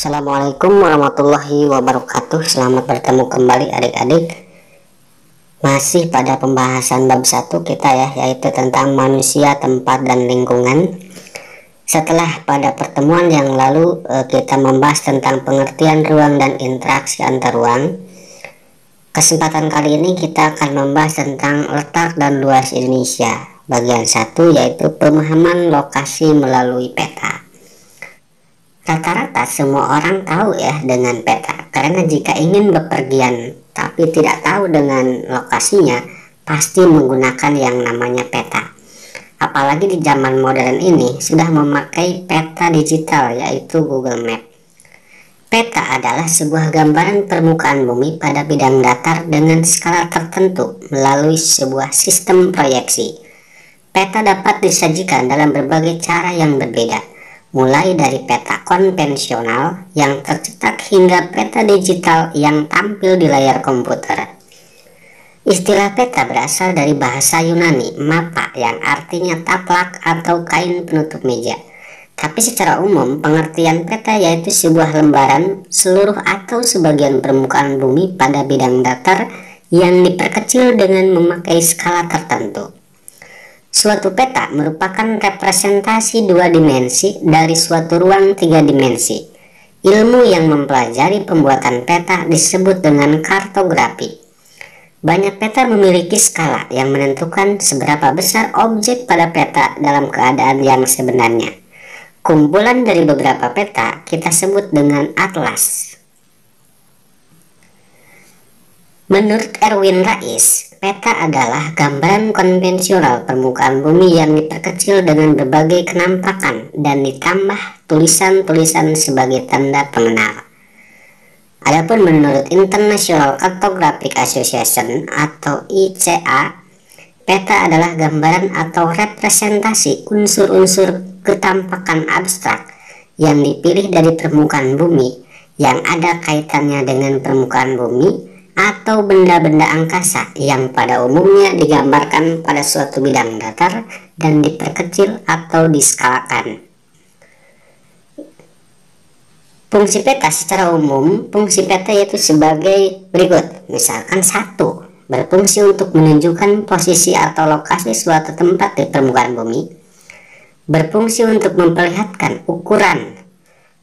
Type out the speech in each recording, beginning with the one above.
Assalamualaikum warahmatullahi wabarakatuh. Selamat bertemu kembali adik-adik. Masih pada pembahasan bab 1 kita ya Yaitu tentang manusia, tempat, dan lingkungan. Setelah pada pertemuan yang lalu eh, Kita membahas tentang pengertian ruang dan interaksi antar ruang. Kesempatan kali ini kita akan membahas tentang letak dan luas Indonesia. Bagian satu yaitu pemahaman lokasi melalui peta Rata-rata semua orang tahu ya dengan peta, karena jika ingin bepergian tapi tidak tahu dengan lokasinya, pasti menggunakan yang namanya peta. Apalagi di zaman modern ini sudah memakai peta digital yaitu Google Map. Peta adalah sebuah gambaran permukaan bumi pada bidang datar dengan skala tertentu melalui sebuah sistem proyeksi. Peta dapat disajikan dalam berbagai cara yang berbeda mulai dari peta konvensional yang tercetak hingga peta digital yang tampil di layar komputer. Istilah peta berasal dari bahasa Yunani, mapa, yang artinya taplak atau kain penutup meja. Tapi secara umum, pengertian peta yaitu sebuah lembaran seluruh atau sebagian permukaan bumi pada bidang datar yang diperkecil dengan memakai skala tertentu. Suatu peta merupakan representasi dua dimensi dari suatu ruang tiga dimensi. Ilmu yang mempelajari pembuatan peta disebut dengan kartografi. Banyak peta memiliki skala yang menentukan seberapa besar objek pada peta dalam keadaan yang sebenarnya. Kumpulan dari beberapa peta kita sebut dengan atlas. Menurut Erwin Rais, Peta adalah gambaran konvensional permukaan bumi yang diperkecil dengan berbagai kenampakan dan ditambah tulisan-tulisan sebagai tanda pengenal. Adapun menurut International Cartographic Association atau ICA, peta adalah gambaran atau representasi unsur-unsur ketampakan abstrak yang dipilih dari permukaan bumi yang ada kaitannya dengan permukaan bumi atau benda-benda angkasa yang pada umumnya digambarkan pada suatu bidang datar dan diperkecil atau diskalakan. Fungsi peta secara umum, fungsi peta yaitu sebagai berikut. Misalkan satu, berfungsi untuk menunjukkan posisi atau lokasi suatu tempat di permukaan bumi. Berfungsi untuk memperlihatkan ukuran,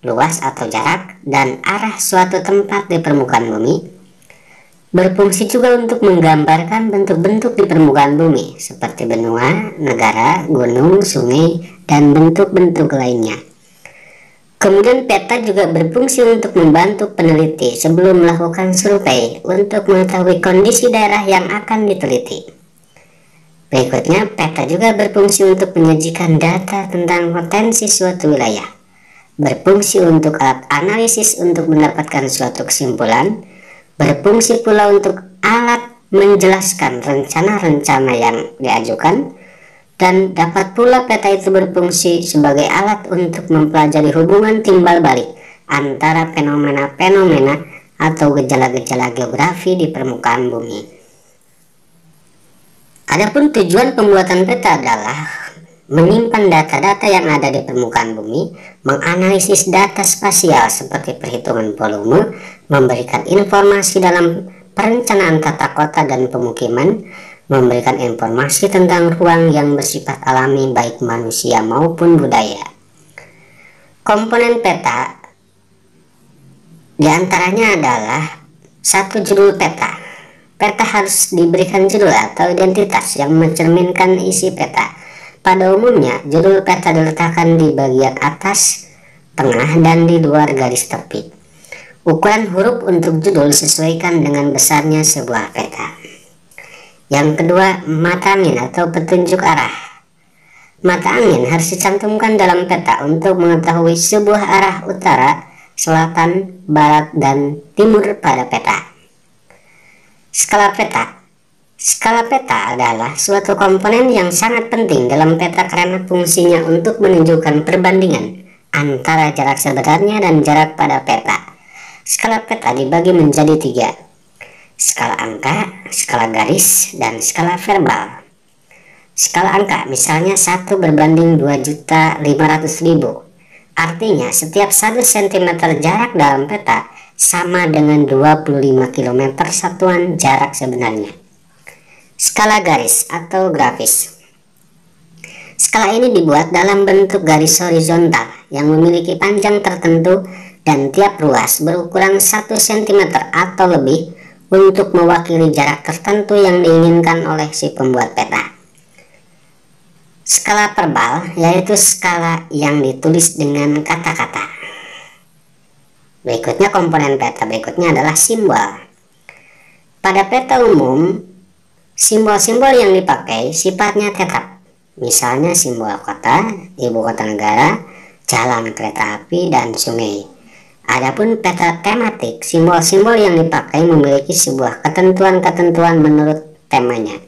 luas atau jarak, dan arah suatu tempat di permukaan bumi Berfungsi juga untuk menggambarkan bentuk-bentuk di permukaan bumi, seperti benua, negara, gunung, sungai, dan bentuk-bentuk lainnya. Kemudian peta juga berfungsi untuk membantu peneliti sebelum melakukan survei untuk mengetahui kondisi daerah yang akan diteliti. Berikutnya, peta juga berfungsi untuk menyajikan data tentang potensi suatu wilayah. Berfungsi untuk alat analisis untuk mendapatkan suatu kesimpulan, berfungsi pula untuk alat menjelaskan rencana-rencana yang diajukan dan dapat pula peta itu berfungsi sebagai alat untuk mempelajari hubungan timbal balik antara fenomena-fenomena atau gejala-gejala geografi di permukaan bumi. Adapun tujuan pembuatan peta adalah menyimpan data-data yang ada di permukaan bumi, menganalisis data spasial seperti perhitungan volume, memberikan informasi dalam perencanaan tata kota dan pemukiman, memberikan informasi tentang ruang yang bersifat alami baik manusia maupun budaya. Komponen peta di antaranya adalah satu judul peta. Peta harus diberikan judul atau identitas yang mencerminkan isi peta pada umumnya, judul peta diletakkan di bagian atas, tengah, dan di luar garis tepi. Ukuran huruf untuk judul disesuaikan dengan besarnya sebuah peta. Yang kedua, mata angin atau petunjuk arah. Mata angin harus dicantumkan dalam peta untuk mengetahui sebuah arah utara, selatan, barat, dan timur pada peta. Skala peta Skala peta adalah suatu komponen yang sangat penting dalam peta karena fungsinya untuk menunjukkan perbandingan antara jarak sebenarnya dan jarak pada peta. Skala peta dibagi menjadi tiga, skala angka, skala garis, dan skala verbal. Skala angka misalnya 1 berbanding 2.500.000 Artinya setiap 1 cm jarak dalam peta sama dengan 25 km satuan jarak sebenarnya. Skala garis atau grafis. Skala ini dibuat dalam bentuk garis horizontal yang memiliki panjang tertentu dan tiap ruas berukuran 1 cm atau lebih untuk mewakili jarak tertentu yang diinginkan oleh si pembuat peta. Skala verbal yaitu skala yang ditulis dengan kata-kata. Berikutnya komponen peta berikutnya adalah simbol. Pada peta umum, simbol-simbol yang dipakai sifatnya tetap. Misalnya simbol kota, ibu kota negara, jalan kereta api, dan sungai. Adapun peta tematik, simbol-simbol yang dipakai memiliki sebuah ketentuan-ketentuan menurut temanya.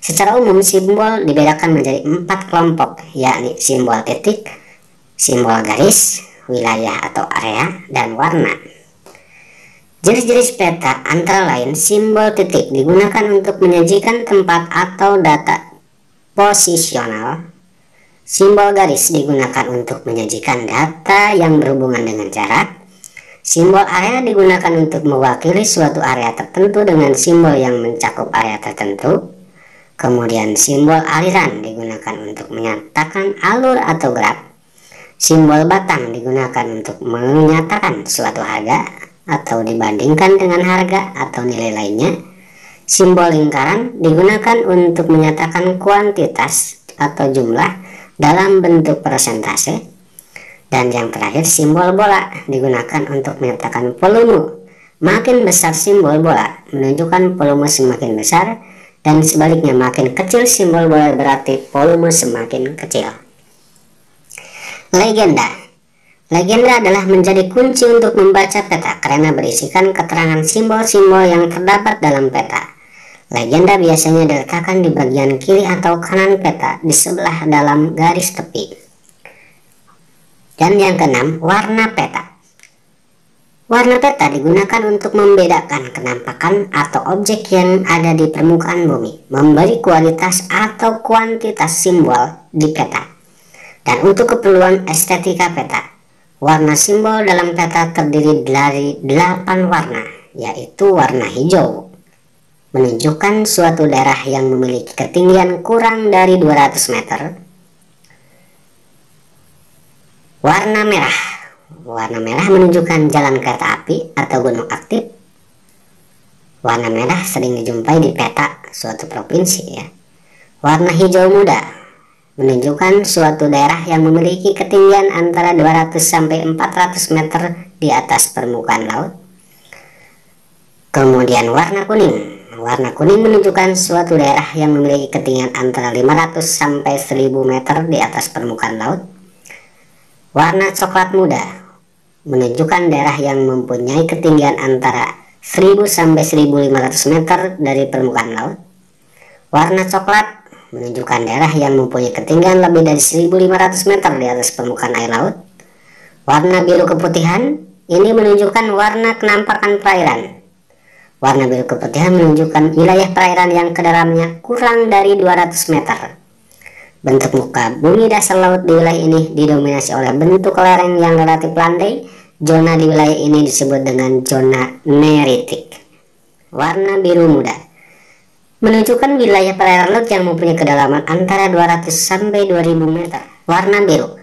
Secara umum simbol dibedakan menjadi empat kelompok, yakni simbol titik, simbol garis, wilayah atau area, dan warna. Jenis-jenis peta antara lain simbol titik digunakan untuk menyajikan tempat atau data posisional. Simbol garis digunakan untuk menyajikan data yang berhubungan dengan jarak. Simbol area digunakan untuk mewakili suatu area tertentu dengan simbol yang mencakup area tertentu. Kemudian simbol aliran digunakan untuk menyatakan alur atau graf. Simbol batang digunakan untuk menyatakan suatu harga atau dibandingkan dengan harga atau nilai lainnya. Simbol lingkaran digunakan untuk menyatakan kuantitas atau jumlah dalam bentuk persentase. Dan yang terakhir simbol bola digunakan untuk menyatakan volume. Makin besar simbol bola menunjukkan volume semakin besar dan sebaliknya makin kecil simbol bola berarti volume semakin kecil. Legenda Legenda adalah menjadi kunci untuk membaca peta karena berisikan keterangan simbol-simbol yang terdapat dalam peta. Legenda biasanya diletakkan di bagian kiri atau kanan peta di sebelah dalam garis tepi. Dan yang keenam, warna peta. Warna peta digunakan untuk membedakan kenampakan atau objek yang ada di permukaan bumi, memberi kualitas atau kuantitas simbol di peta. Dan untuk keperluan estetika peta, warna simbol dalam peta terdiri dari 8 warna, yaitu warna hijau, menunjukkan suatu daerah yang memiliki ketinggian kurang dari 200 meter. Warna merah Warna merah menunjukkan jalan kereta api atau gunung aktif. Warna merah sering dijumpai di peta suatu provinsi ya. Warna hijau muda menunjukkan suatu daerah yang memiliki ketinggian antara 200 sampai 400 meter di atas permukaan laut. Kemudian warna kuning. Warna kuning menunjukkan suatu daerah yang memiliki ketinggian antara 500 sampai 1000 meter di atas permukaan laut. Warna coklat muda menunjukkan daerah yang mempunyai ketinggian antara 1000 sampai 1500 meter dari permukaan laut. Warna coklat menunjukkan daerah yang mempunyai ketinggian lebih dari 1500 meter di atas permukaan air laut. Warna biru keputihan ini menunjukkan warna kenampakan perairan. Warna biru keputihan menunjukkan wilayah perairan yang ke dalamnya kurang dari 200 meter. Bentuk muka bumi dasar laut di wilayah ini didominasi oleh bentuk lereng yang relatif landai. Zona di wilayah ini disebut dengan zona neritik. Warna biru muda menunjukkan wilayah perairan laut yang mempunyai kedalaman antara 200 sampai 2000 meter. Warna biru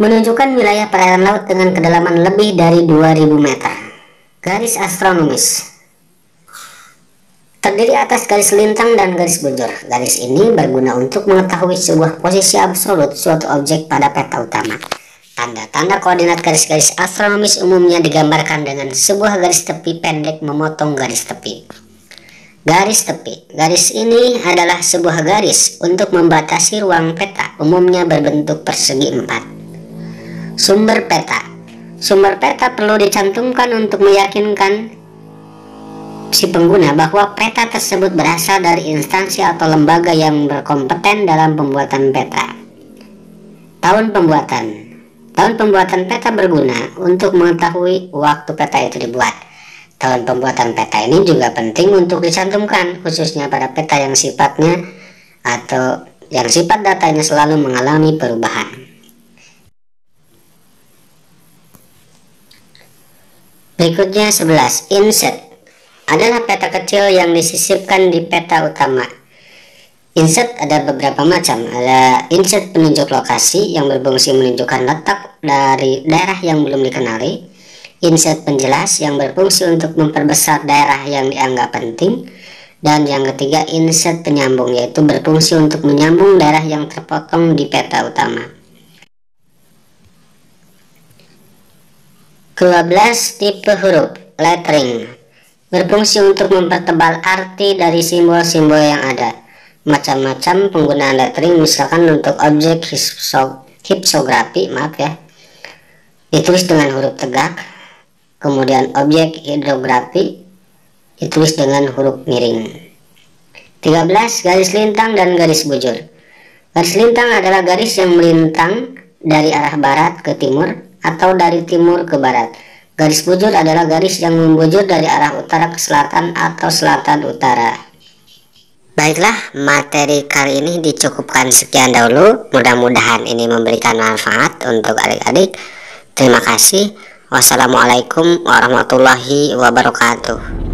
menunjukkan wilayah perairan laut dengan kedalaman lebih dari 2000 meter. Garis astronomis terdiri atas garis lintang dan garis bujur. Garis ini berguna untuk mengetahui sebuah posisi absolut suatu objek pada peta utama. Tanda-tanda koordinat garis-garis astronomis umumnya digambarkan dengan sebuah garis tepi pendek memotong garis tepi. Garis tepi. Garis ini adalah sebuah garis untuk membatasi ruang peta, umumnya berbentuk persegi empat. Sumber peta. Sumber peta perlu dicantumkan untuk meyakinkan si pengguna bahwa peta tersebut berasal dari instansi atau lembaga yang berkompeten dalam pembuatan peta. Tahun pembuatan Tahun pembuatan peta berguna untuk mengetahui waktu peta itu dibuat. Tahun pembuatan peta ini juga penting untuk dicantumkan, khususnya pada peta yang sifatnya atau yang sifat datanya selalu mengalami perubahan. Berikutnya 11. Inset adalah peta kecil yang disisipkan di peta utama. Insert ada beberapa macam. Ada insert penunjuk lokasi yang berfungsi menunjukkan letak dari daerah yang belum dikenali. Insert penjelas yang berfungsi untuk memperbesar daerah yang dianggap penting. Dan yang ketiga insert penyambung yaitu berfungsi untuk menyambung daerah yang terpotong di peta utama. 12 tipe huruf lettering berfungsi untuk mempertebal arti dari simbol-simbol yang ada. Macam-macam penggunaan lettering misalkan untuk objek hipsografi maaf ya. Ditulis dengan huruf tegak kemudian objek hidrografi ditulis dengan huruf miring. 13 garis lintang dan garis bujur. Garis lintang adalah garis yang melintang dari arah barat ke timur atau dari timur ke barat. Garis bujur adalah garis yang membujur dari arah utara ke selatan atau selatan utara. Baiklah, materi kali ini dicukupkan sekian dahulu. Mudah-mudahan ini memberikan manfaat untuk adik-adik. Terima kasih. Wassalamualaikum warahmatullahi wabarakatuh.